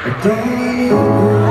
I don't